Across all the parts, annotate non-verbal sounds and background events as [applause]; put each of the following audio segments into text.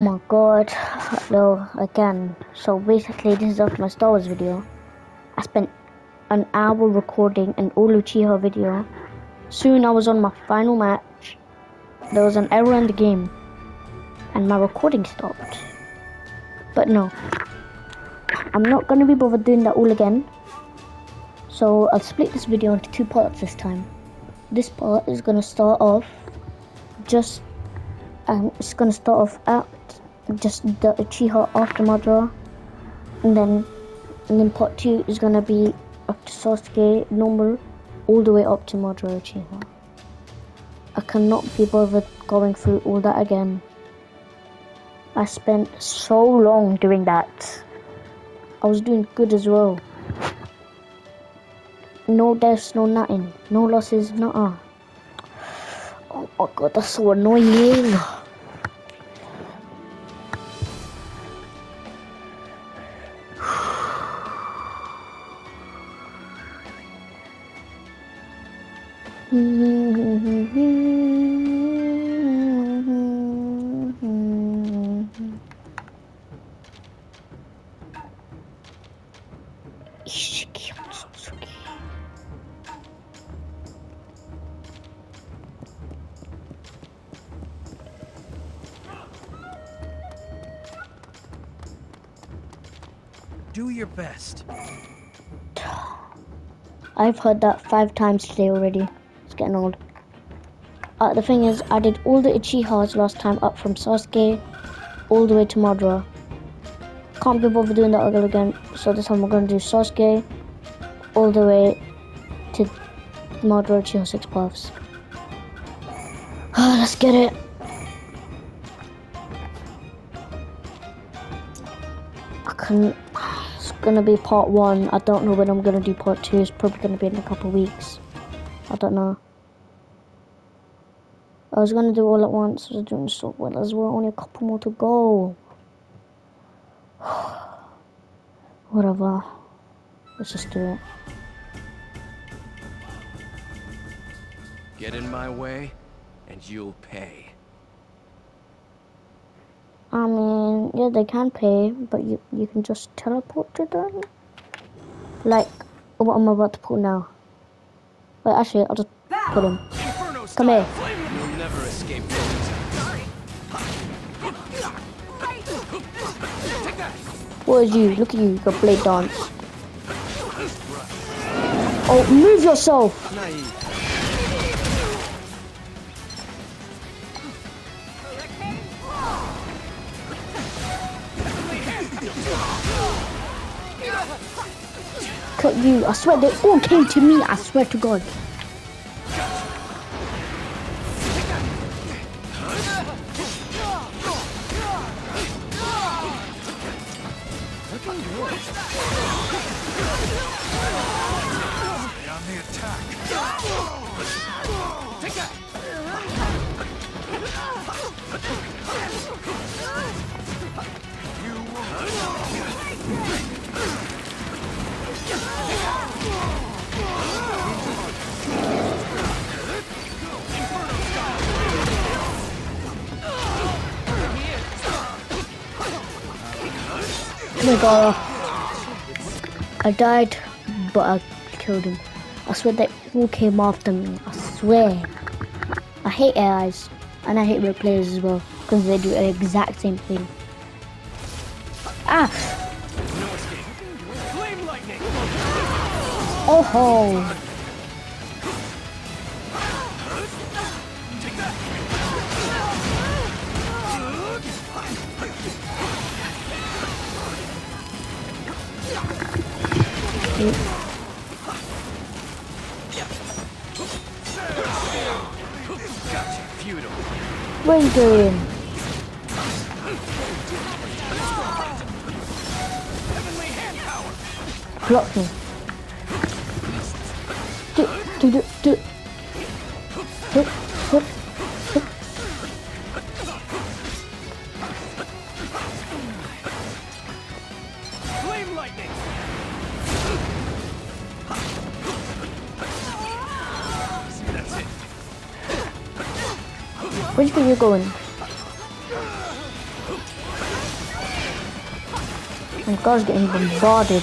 Oh my god, hello again. So basically this is after my Star Wars video. I spent an hour recording an all Uchiha video. Soon I was on my final match. There was an error in the game. And my recording stopped. But no. I'm not gonna be bothered doing that all again. So I'll split this video into two parts this time. This part is gonna start off just um, it's gonna start off at just the Uchiha after Madara, and then and then part two is gonna be up to Sasuke normal, all the way up to Madara Uchiha. I cannot be bothered going through all that again. I spent so long doing that. I was doing good as well. No deaths, no nothing. No losses, no uh. Oh my god, that's so annoying. Best. I've heard that five times today already. It's getting old. Uh, the thing is, I did all the Uchihas last time up from Sasuke all the way to Madara. Can't be bothered doing that all again, so this time we're going to do Sasuke all the way to Madara Uchiha Six Paths. let's get it. I It's gonna be part one. I don't know when I'm gonna do part two. It's probably gonna be in a couple weeks. I don't know. I was gonna do all at once. I was doing so well as well. Only a couple more to go. [sighs] Whatever. Let's just do it. Get in my way, and you'll pay. I mean, yeah, they can pay, but you you can just teleport to them. Like what am I'm about to put now. Wait, actually, I'll just put him. Come here. You'll never escape What is you? Look at you, you got blade dance. Oh, move yourself! You. I swear they all came to me. I swear to God. My god. I died, but I killed him. I swear they all came after me. I swear. I hate AIs. And I hate real players as well. Because they do the exact same thing. Ah! No escape. Flame lightning. Oh ho! Gotcha. Feudal. What are you doing? Block me. Do, do, do, do. Hup, going? And car's getting bombarded.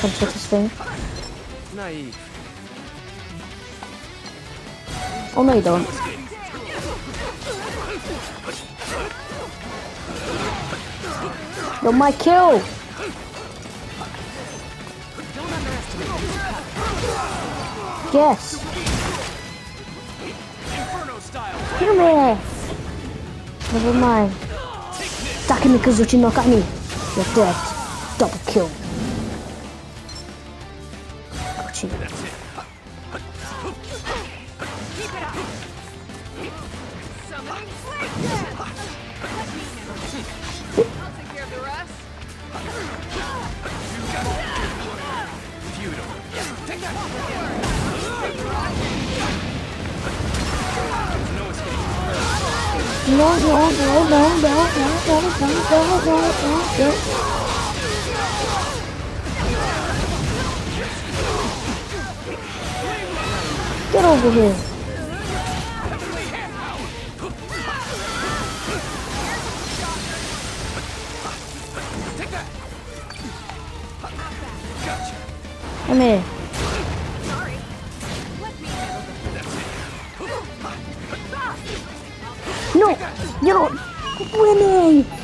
Can take this thing. Naive. Oh no you don't. You're my kill! Yes! Get away! Never mind. Taking me knock at me. You're dead. Double kill. go. Get over here. Come here. No! You're not winning!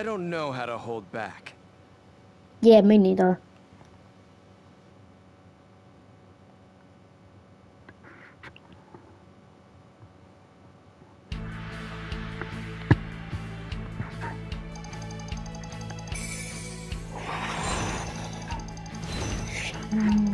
I don't know how to hold back. Yeah, me neither. Hmm.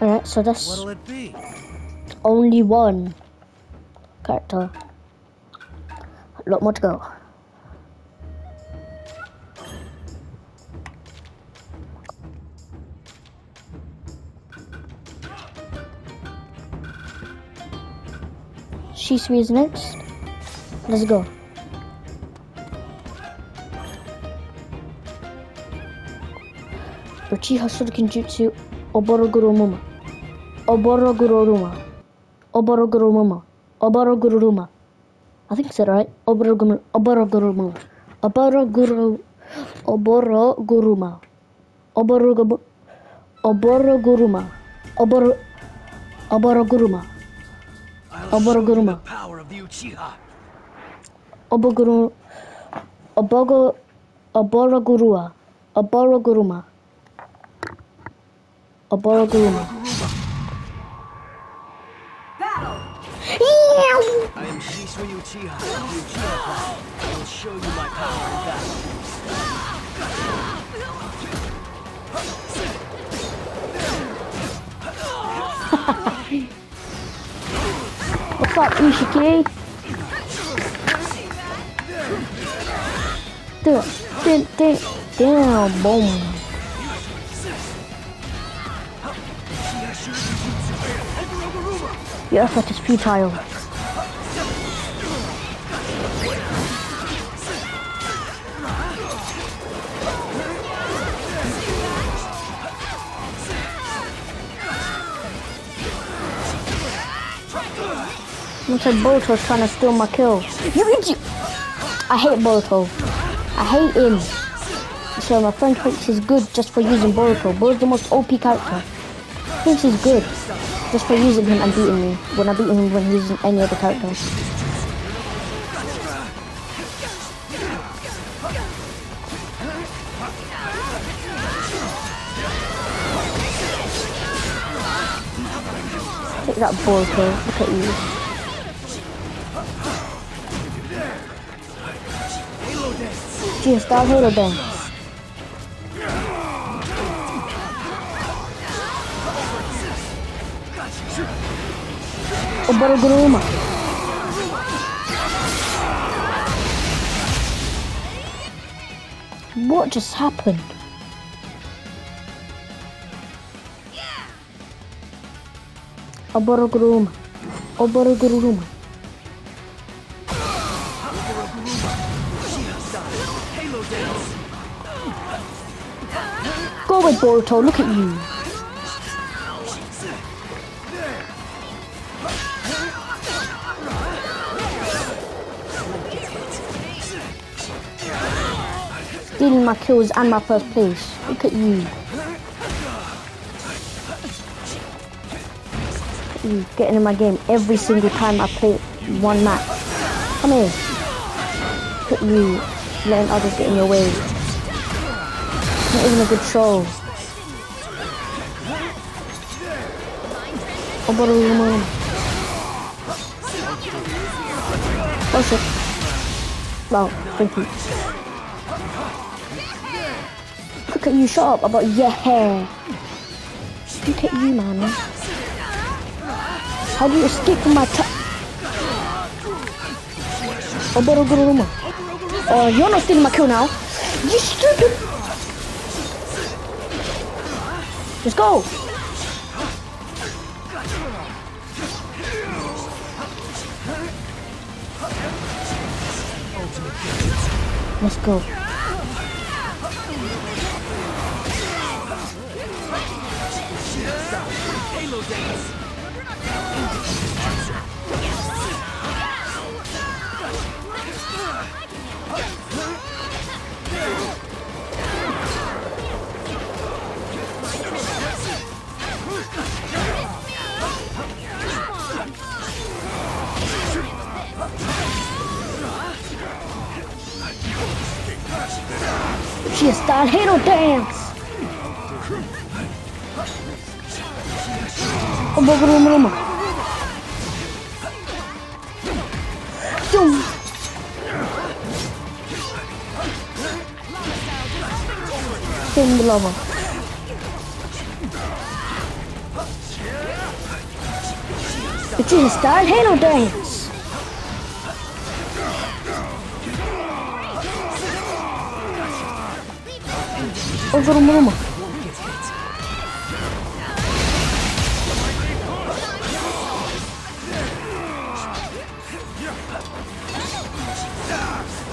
Alright, so that's What'll it be? only one character. A lot more to go. Shisui is next. Let's go. Uchiha Shuriken Jutsu Oborogoro Momo. Oborogoro Ruma. Oborogoro Momo. Oborogoro Ruma. I think I said right. Oborogoro Oborogoro Momo. Oborogoro Oboroguruma. Oborogo Oboroguruma. Obor Oboroguruma. Oboroguruma. Power of the Uchiha. Oboguru Obogo Oborogurua. Oboroguruma. Apolo Guma. I am I will show you my power. Opa, ixi, que... É tem, tem, tem, tem bom... Your effort is futile. Looks like trying to steal my kill. I hate Boruto. I hate him. So my friend thinks he's good just for using Boruto. Boruto's the most OP character. Thinks he's good just for using him and beating me. When I beat him when he's using any other character. Take that Boruto. Look at you. Gee, start Halo Dance. Obaroguruma. What just happened? Halo dance. Go away, Boruto, look at you. Stealing my kills and my first place. Look at you. Look at you getting in my game every single time I play one match. Come here. Look at you letting others get in your way. Not even a good show. Oh, but oh shit. Wow, thank you. At you, shut up about your hair. Look at you, man. How do you escape from my t- oh, Oh, you're not stealing my kill now. You stupid. Let's go. Let's go. Halo dance. She style hero dance. Oh, but oh, Zoom. Same lava. It's a style halo dance. Over mama.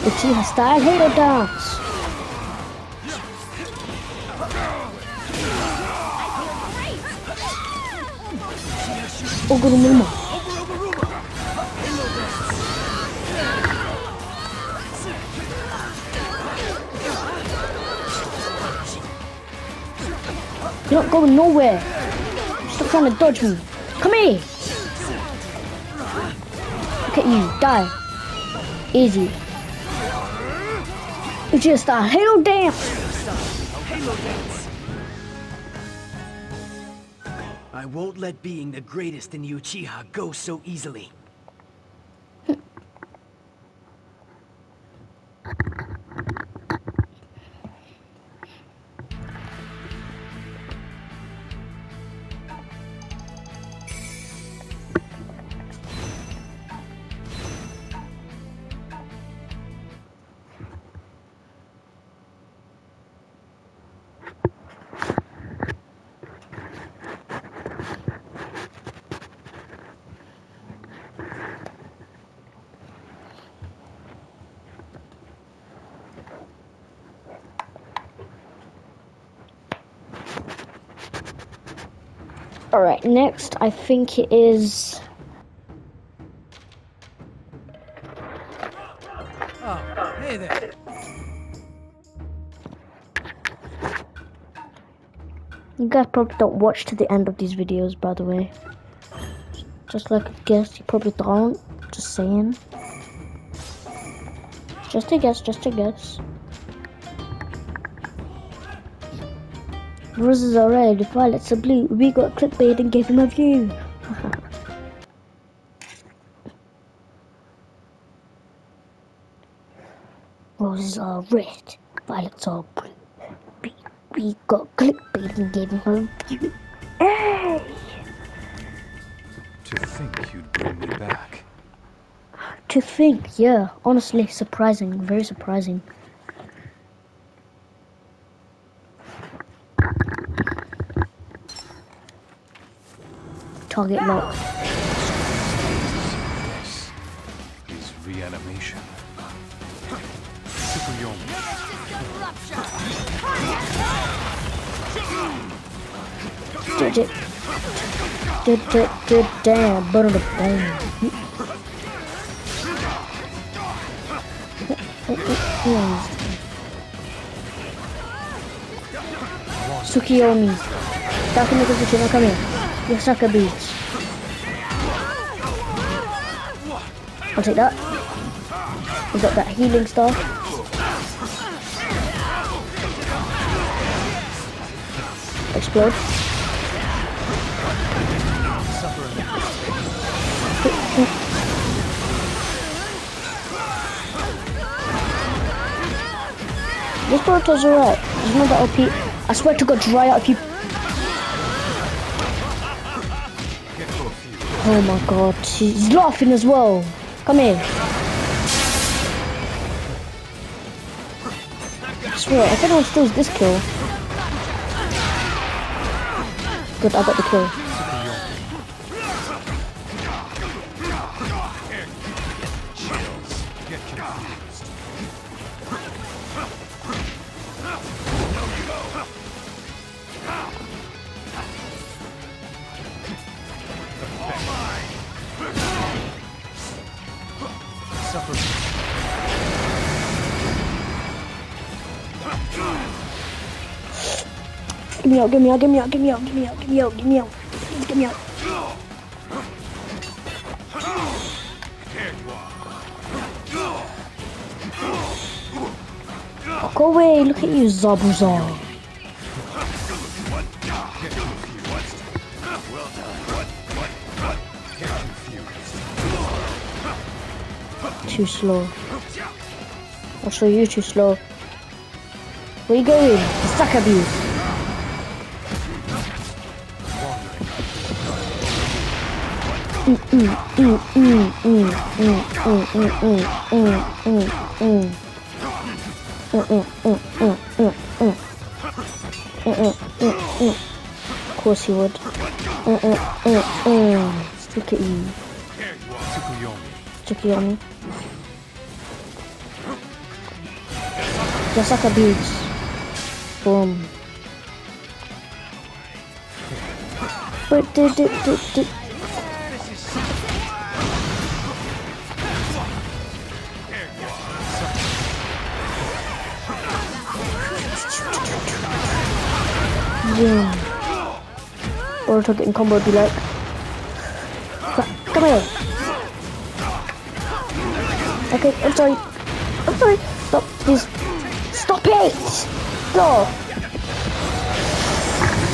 Uchiha style halo dance. Oguru mama. You're not going nowhere. Stop trying to dodge me. Come here. Look at you. Die. Easy. Just a hell damn. Halo dance. I won't let being the greatest in Uchiha go so easily. Alright, next I think it is. Oh, hey there. You guys probably don't watch to the end of these videos, by the way. Just like a guess, you probably don't. Just saying. Just a guess, just a guess. Roses are red, violets are blue. We got clickbait and gave him a view. [laughs] Roses are red, violets are blue. We, we got clickbait and gave him a view. Hey! To think you'd bring me back. To think, yeah, honestly, surprising, very surprising. Target locked. This is reanimation. Tsukuyomi, Did it? Did did did damn, butter the bone. Tsukiyomi. You sucker beats. I'll take that. We got that healing stuff. Explode. This Boruto's alright. He's not that OP. I swear to God, dry out if you. Oh my God, he's laughing as well. Come here. I swear, if anyone steals this kill. Good, I got the kill. get confused. Me out, give me out, give me out, give me out, give me out, give me out, give me out. Please give me out. Go away, look at you, Zabuza. Too slow. Also, you too slow. Where you going? Sucker abuse. Of course he would. Look at you, Tsukuyomi. Tsukiyomi. Yasaka beads. Boom. But did did did did. Boom. Boruto getting combo be like. Come here. Okay, I'm sorry. I'm sorry. Stop, please. Stop it!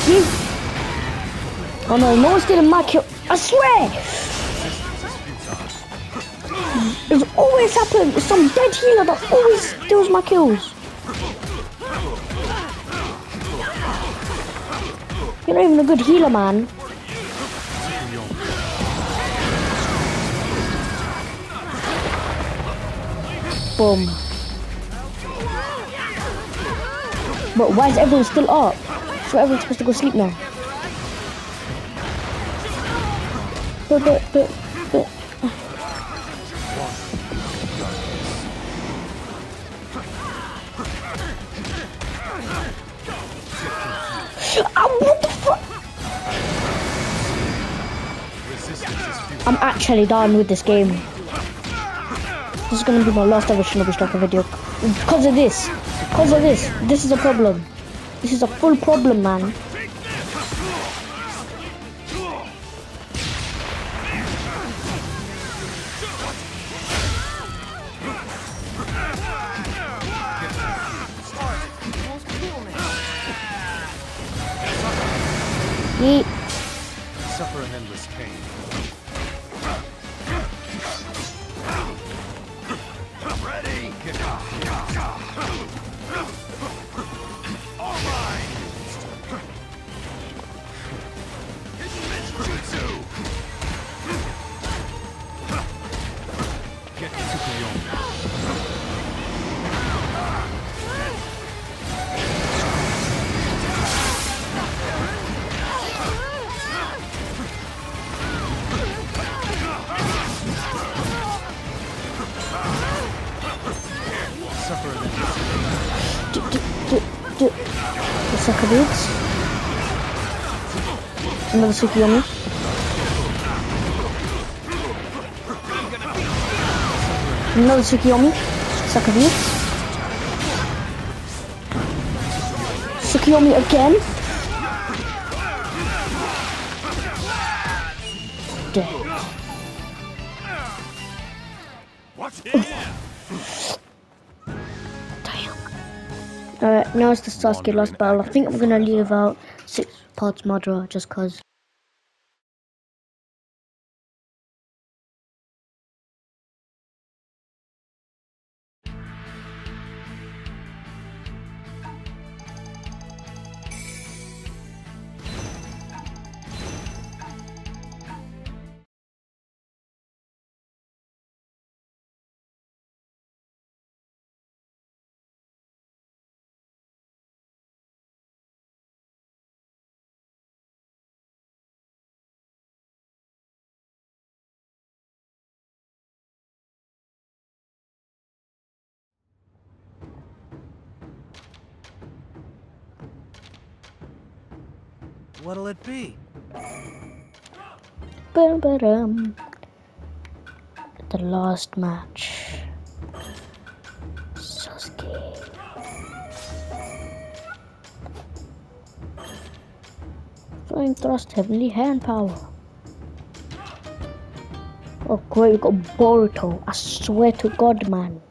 You. Oh no, no one's stealing my kill. I swear! It's always happened. It's some dead healer that always steals my kills. You're not even a good healer, man. Boom. But why is everyone still up? So everyone's supposed to go sleep now. But, but, but, but. Ah, I'm actually done with this game. This is gonna be my last ever Shinobi Striker video. Because of this. Because of this. This is a problem. This is a full problem, man. Essa cabeça. Mas você que Tsukiyomi. Second beats. Tsukiyomi again. What's it? Damn. Alright, now it's the Sasuke last battle. I think I'm gonna leave out six parts Madara just cause. What'll it be? Bum, ba-dum. The last match. Sasuke. Flying thrust, heavenly hand power. Oh great, you got Boruto. I swear to God, man.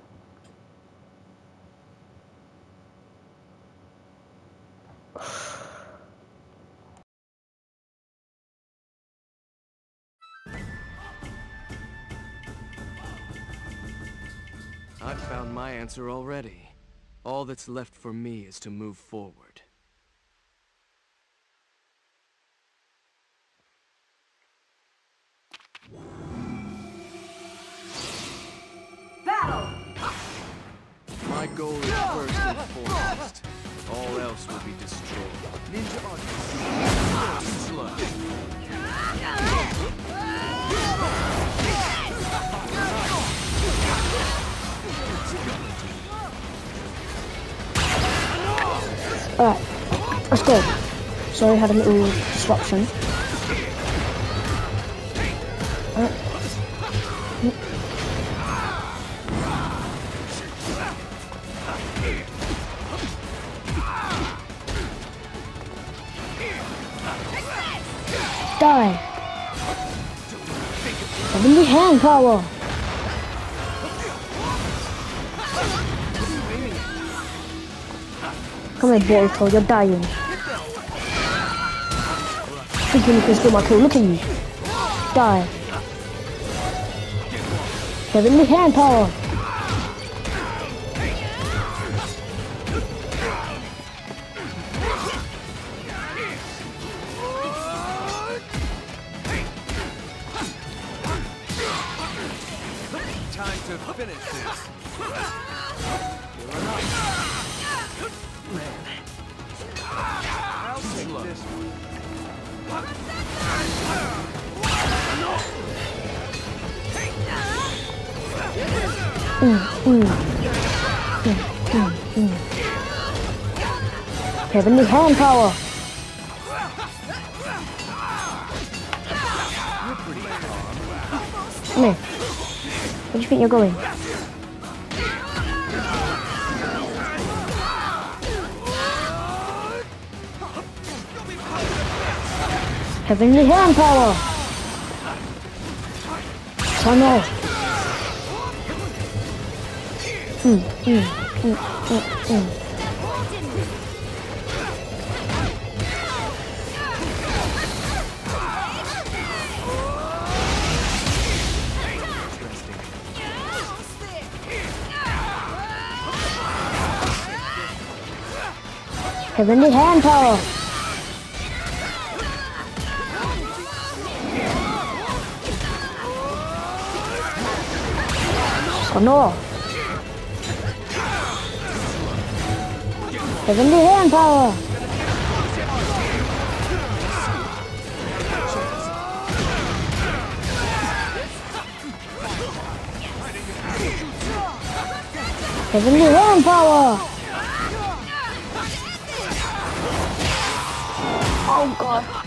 Answer already. All that's left for me is to move forward. Battle! My goal is first and foremost. All else will be destroyed. Ninja artist. Sorry, had a little disruption. Die. Heavenly hand power. Come here, Boruto, you're dying. Thinking you can steal my kill, look at you. Die. Heavenly hand power. Time to finish this. I'll take this one. Heavenly hand power. Come here. Where do you think you're going? Heavenly hand power. Mm, mm, mm, mm. Heavenly hand power. Sano. Heavenly hand power. Heavenly hand power. Oh god.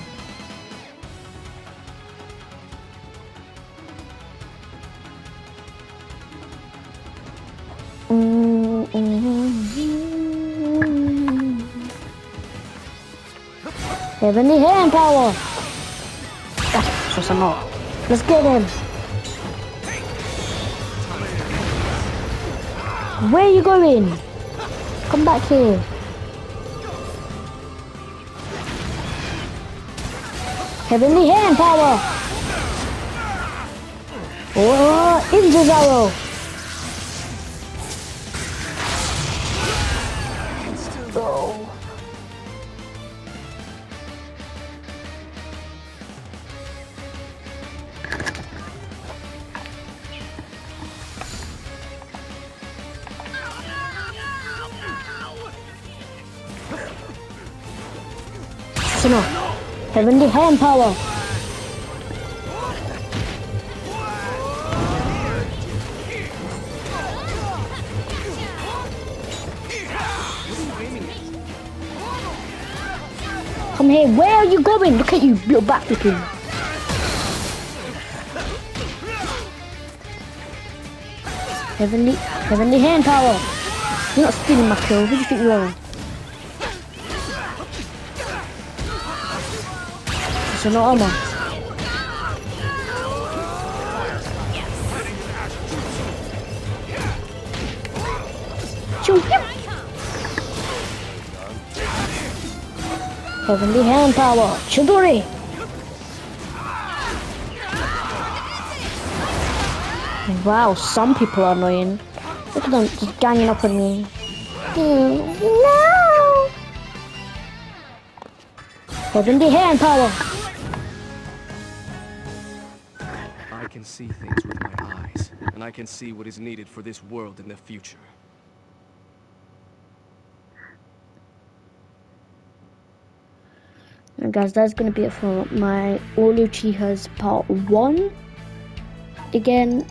Heavenly hand power. That's just enough. Let's get him. Where are you going? Come back here. Heavenly hand power. Oh, Indra's arrow. Sino? Heavenly hand power. Come here. Where are you going? Look at you, little back looking. Heavenly, heavenly hand power. You're not stealing my kill. Who do you think you are? Choo, yep. Heavenly hand power. Chidori. Wow, some people are annoying. Look at them just ganging up on me. Mm, No! Heavenly hand power. See things with my eyes, and I can see what is needed for this world in the future. And guys, that's gonna be it for my All Uchihas part one. Again,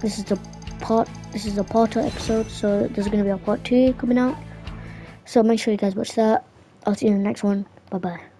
this is the part. This is a part two episode, so there's gonna be a part two coming out. So make sure you guys watch that. I'll see you in the next one. Bye bye.